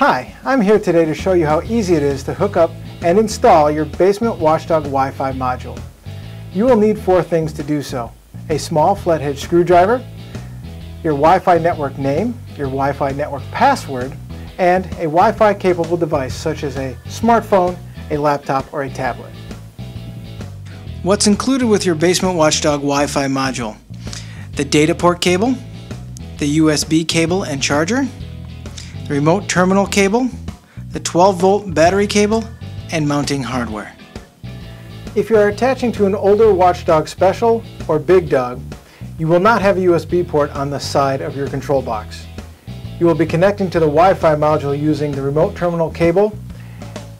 Hi, I'm here today to show you how easy it is to hook up and install your Basement Watchdog Wi-Fi module. You will need four things to do so. A small flathead screwdriver, your Wi-Fi network name, your Wi-Fi network password, and a Wi-Fi capable device such as a smartphone, a laptop, or a tablet. What's included with your Basement Watchdog Wi-Fi module? The data port cable, the USB cable and charger, the remote terminal cable, the 12 volt battery cable, and mounting hardware. If you are attaching to an older Watchdog Special or Big Dog, you will not have a USB port on the side of your control box. You will be connecting to the Wi-Fi module using the remote terminal cable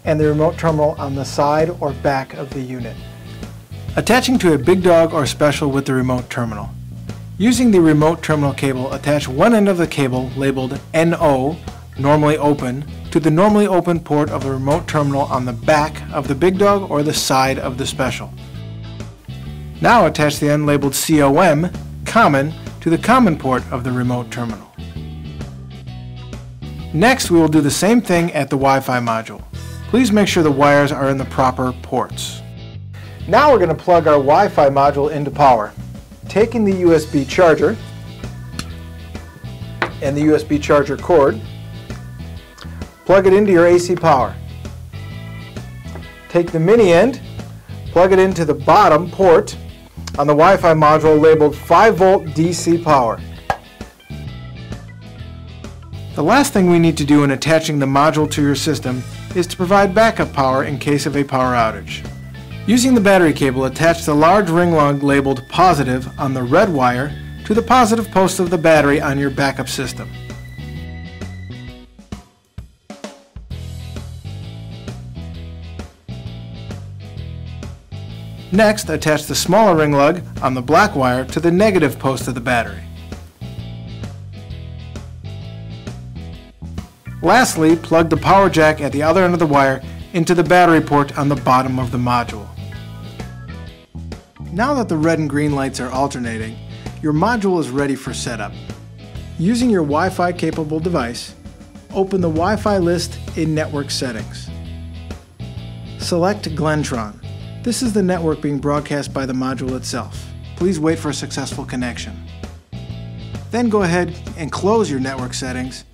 and the remote terminal on the side or back of the unit. Attaching to a Big Dog or Special with the remote terminal. Using the remote terminal cable, attach one end of the cable labeled NO, normally open, to the normally open port of the remote terminal on the back of the Big Dog or the side of the Special. Now attach the end labeled COM, common, to the common port of the remote terminal. Next, we will do the same thing at the Wi-Fi module. Please make sure the wires are in the proper ports. Now we're going to plug our Wi-Fi module into power. Taking the USB charger and the USB charger cord, plug it into your AC power. Take the mini end, plug it into the bottom port on the Wi-Fi module labeled 5 volt DC power. The last thing we need to do in attaching the module to your system is to provide backup power in case of a power outage. Using the battery cable, attach the large ring lug labeled positive on the red wire to the positive post of the battery on your backup system. Next, attach the smaller ring lug on the black wire to the negative post of the battery. Lastly, plug the power jack at the other end of the wire into the battery port on the bottom of the module. Now that the red and green lights are alternating, your module is ready for setup. Using your Wi-Fi capable device, open the Wi-Fi list in Network Settings. Select Glentron. This is the network being broadcast by the module itself. Please wait for a successful connection. Then go ahead and close your network settings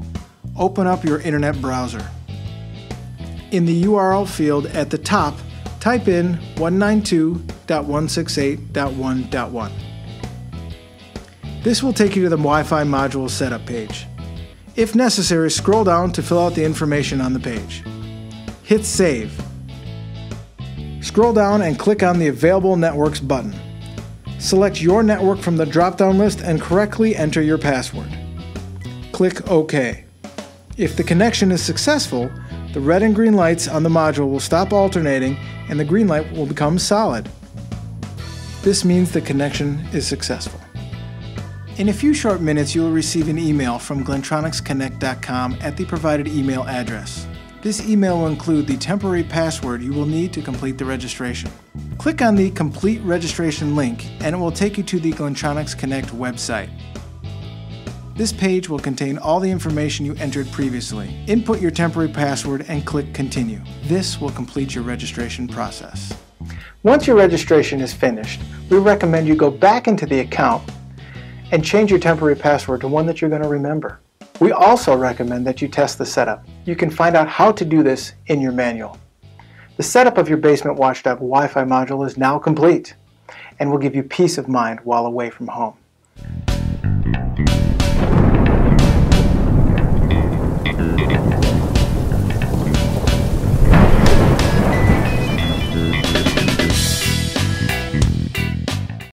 open up your internet browser. In the URL field at the top, type in 192.168.1.1. This will take you to the Wi-Fi module setup page. If necessary, scroll down to fill out the information on the page. Hit Save. Scroll down and click on the Available Networks button. Select your network from the drop-down list and correctly enter your password. Click OK. If the connection is successful, the red and green lights on the module will stop alternating and the green light will become solid. This means the connection is successful. In a few short minutes, you will receive an email from glentronicsconnect.com at the provided email address. This email will include the temporary password you will need to complete the registration. Click on the Complete Registration link and it will take you to the Glentronics Connect website. This page will contain all the information you entered previously. Input your temporary password and click Continue. This will complete your registration process. Once your registration is finished, we recommend you go back into the account and change your temporary password to one that you're going to remember. We also recommend that you test the setup. You can find out how to do this in your manual. The setup of your Basement Watchdog Wi-Fi module is now complete and will give you peace of mind while away from home.